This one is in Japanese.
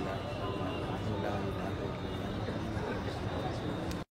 الله لا إله إلا أنت